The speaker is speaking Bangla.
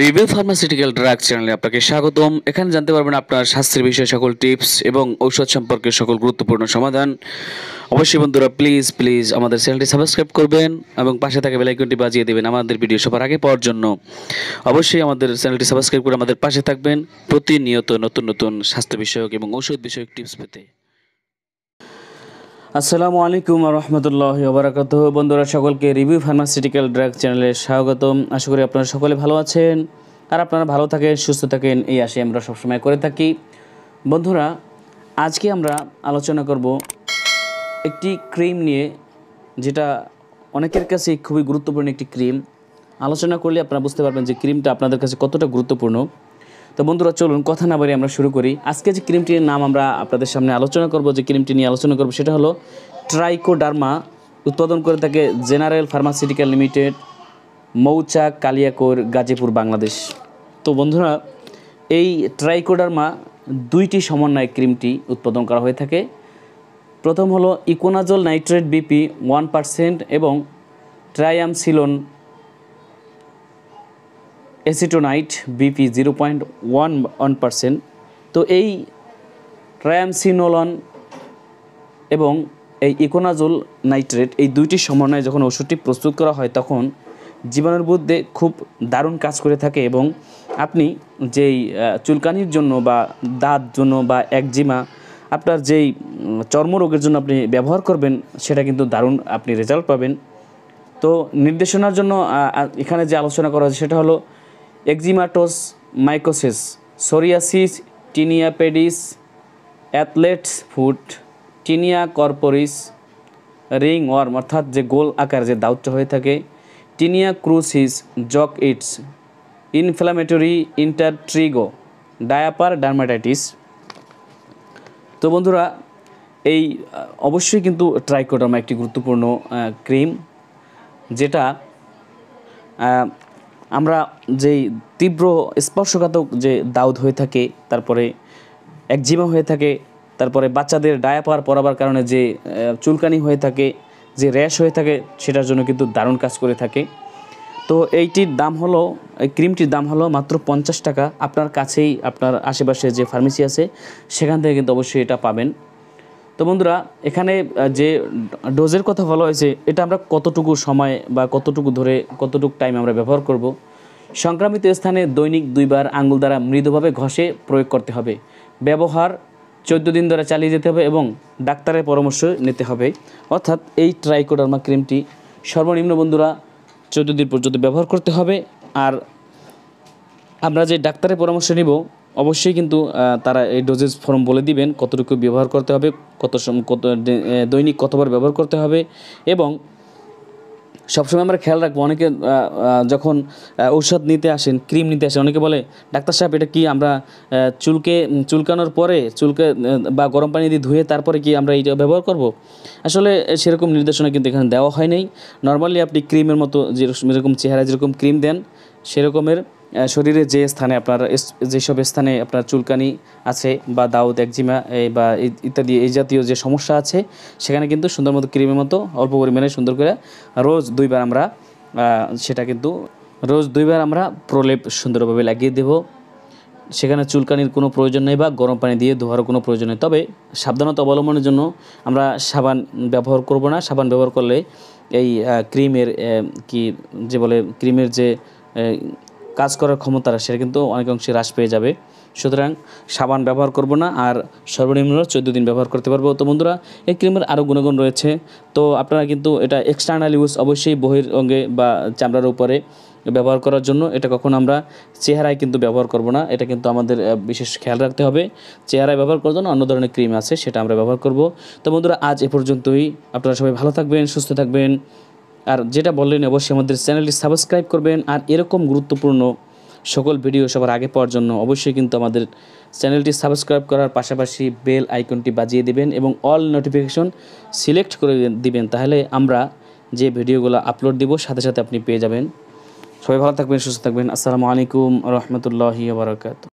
রিভিউ ফার্মাসিউটিক্যাল ড্রাগ চ্যানেলে আপনাকে স্বাগতম। এখানে জানতে পারবেন আপনার স্বাস্থ্যের বিষয়ে সকল টিপস এবং ঔষধ সম্পর্কে সকল গুরুত্বপূর্ণ সমাধান। অবশ্যই বন্ধুরা প্লিজ প্লিজ আমাদের চ্যানেলটি সাবস্ক্রাইব করবেন এবং পাশে থাকা বেলাইকনটি বাজিয়ে দেবেন আমাদের ভিডিও সবার আগে পাওয়ার জন্য। অবশ্যই আমাদের চ্যানেলটি সাবস্ক্রাইব করে আমাদের পাশে থাকবেন। প্রতিনিয়ত নতুন নতুন স্বাস্থ্য বিষয়ক এবং ঔষধ বিষয়ক টিপস পেতে। আসসালামু আলাইকুম রহমতুল্লাহ বারাকাত বন্ধুরা, সকলকে রিভিউ ফার্মাসিউটিক্যাল ড্রাগ চ্যানেলে স্বাগতম। আশা করি আপনারা সকলে ভালো আছেন। আর আপনারা ভালো থাকেন, সুস্থ থাকেন, এই আশে আমরা সবসময় করে থাকি। বন্ধুরা, আজকে আমরা আলোচনা করব একটি ক্রিম নিয়ে, যেটা অনেকের কাছে খুবই গুরুত্বপূর্ণ একটি ক্রিম। আলোচনা করলে আপনারা বুঝতে পারবেন যে ক্রিমটা আপনাদের কাছে কতটা গুরুত্বপূর্ণ। তো বন্ধুরা, চলুন কথা না বাড়ি আমরা শুরু করি। আজকে যে ক্রিমটির নাম আমরা আপনাদের সামনে আলোচনা করব, যে ক্রিমটি নিয়ে আলোচনা করব, সেটা হলো ট্রাইকোডার্মা, উৎপাদন করে থাকে general pharmaceutical limited Mouchak Kaliakair, Gazipur, Bangladesh. তো বন্ধুরা, এই ট্রাইকোডার্মা দুইটি সমন্বয় ক্রিমটি উৎপাদন করা হয়ে থাকে। প্রথম হলো econazole nitrate BP one percent এবং triamcinolone acetonide BP zero point one one percent তো এই ট্রায়ামসিনোলন এবং এই ইকোনাজোল নাইট্রেট এই দুইটি সমন্বয়ে যখন ওষুধটি প্রস্তুত করা হয়, তখন জীবাণুর বিরুদ্ধে খুব দারুণ কাজ করে থাকে এবং আপনি যেই চুলকানির জন্য বা দাঁত জন্য বা একজিমা, আপনার যেই চর্মরোগের জন্য আপনি ব্যবহার করবেন, সেটা কিন্তু দারুণ আপনি রেজাল্ট পাবেন। তো নির্দেশনার জন্য এখানে যে আলোচনা করা হয়েছে, সেটা হলো eczematous mycosis psoriasis tinea pedis athlete's foot tinea corporis ringworm অর্থাৎ যে গোল আকার যে দাউচ্চ হয়ে থাকে tinea cruris jock itch inflammatory intertrigo diaper dermatitis তো বন্ধুরা, এই অবশ্যই কিন্তু ট্রাইকোডার্মা একটি গুরুত্বপূর্ণ ক্রিম যেটা আমরা যেই তীব্র স্পর্শঘাতক যে দাউদ হয়ে থাকে, তারপরে একজিমা হয়ে থাকে, তারপরে বাচ্চাদের ডায়াপার পরাবার কারণে যে চুলকানি হয়ে থাকে, যে র্যাশ হয়ে থাকে, সেটার জন্য কিন্তু দারুণ কাজ করে থাকে। তো এইটির দাম হলো, এই ক্রিমটির দাম হলো মাত্র পঞ্চাশ টাকা। আপনার কাছেই আপনার আশেপাশে যে ফার্মেসি আছে, সেখান থেকে কিন্তু অবশ্যই এটা পাবেন। তো বন্ধুরা, এখানে যে ডোজের কথা বলা হয়েছে, এটা আমরা কতটুকু সময় বা কতটুকু ধরে, কতটুকু টাইম আমরা ব্যবহার করব, সংক্রামিত স্থানে দৈনিক দুইবার আঙ্গুল দ্বারা মৃদুভাবে ঘষে প্রয়োগ করতে হবে। ব্যবহার চোদ্দ দিন ধরে চালিয়ে যেতে হবে এবং ডাক্তারের পরামর্শ নিতে হবে। অর্থাৎ এই ট্রাইকোডার্মা ক্রিমটি সর্বনিম্ন বন্ধুরা চোদ্দ দিন পর্যন্ত ব্যবহার করতে হবে। আর আমরা যে ডাক্তারের পরামর্শ নিব অবশ্যই কিন্তু তারা এই ডোজেস ফর্ম বলে দিবেন, কতটুকু ব্যবহার করতে হবে, কত কত দৈনিক কতবার ব্যবহার করতে হবে এবং সবসময় আমরা খেয়াল রাখব, অনেকে যখন ঔষধ নিতে আসেন, ক্রিম নিতে আসেন, অনেকে বলে, ডাক্তার সাহেব, এটা কি আমরা চুলকে, চুলকানোর পরে, চুলকে বা গরম পানি দিয়ে ধুয়ে তারপরে কি আমরা এইটা ব্যবহার করব? আসলে সেরকম নির্দেশনা কিন্তু এখানে দেওয়া হয় নাই। নর্মালি আপনি ক্রিমের মতো যেরকম চেহারা যেরকম ক্রিম দেন, সেরকমের শরীরে যে স্থানে আপনার যেসব স্থানে আপনার চুলকানি আছে বা দাউদ, একজিমা বা ইত্যাদি, এই জাতীয় যে সমস্যা আছে, সেখানে কিন্তু সুন্দর মতো ক্রিমের মতো অল্প পরিমাণে সুন্দর করে রোজ দুইবার আমরা সেটা কিন্তু রোজ দুইবার আমরা প্রলেপ সুন্দরভাবে লাগিয়ে দেব। সেখানে চুলকানির কোনো প্রয়োজন নেই বা গরম পানি দিয়ে ধোয়ারও কোনো প্রয়োজন নেই। তবে সাবধানতা অবলম্বনের জন্য আমরা সাবান ব্যবহার করব না। সাবান ব্যবহার করলে এই ক্রিমের কি যে বলে, ক্রিমের যে কাজ করার ক্ষমতা সেটা কিন্তু অনেকাংশে হ্রাস পেয়ে যাবে। সুতরাং সাবান ব্যবহার করব না, আর সর্বনিম্ন চোদ্দ দিন ব্যবহার করতে পারব। তো বন্ধুরা, এই ক্রিমের আরও গুণগুণ রয়েছে। তো আপনারা কিন্তু এটা এক্সটার্নাল ইউজ অবশ্যই বহির অঙ্গে বা চামড়ার উপরে ব্যবহার করার জন্য। এটা কখন আমরা চেহারায় কিন্তু ব্যবহার করব না। এটা কিন্তু আমাদের বিশেষ খেয়াল রাখতে হবে। চেহারায় ব্যবহার করার জন্য অন্য ধরনের ক্রিম আছে, সেটা আমরা ব্যবহার করব। তো বন্ধুরা, আজ এ পর্যন্তই। আপনারা সবাই ভালো থাকবেন, সুস্থ থাকবেন। আর যেটা বললেন অবশ্যই আমাদের চ্যানেলটি সাবস্ক্রাইব করবেন আর এরকম গুরুত্বপূর্ণ সকল ভিডিও সবার আগে পাওয়ার জন্য অবশ্যই কিন্তু আমাদের চ্যানেলটি সাবস্ক্রাইব করার পাশাপাশি বেল আইকনটি বাজিয়ে দিবেন এবং অল নোটিফিকেশন সিলেক্ট করে দিবেন। তাহলে আমরা যে ভিডিওগুলো আপলোড দিব, সাথে সাথে আপনি পেয়ে যাবেন। সবাই ভালো থাকবেন, সুস্থ থাকবেন। আসসালামু আলাইকুম রহমতুল্লাহি বারকাত